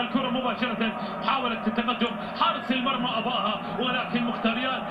الكرة مباشرة حاولت التقدم حارس المرمى أباها ولكن مختاريات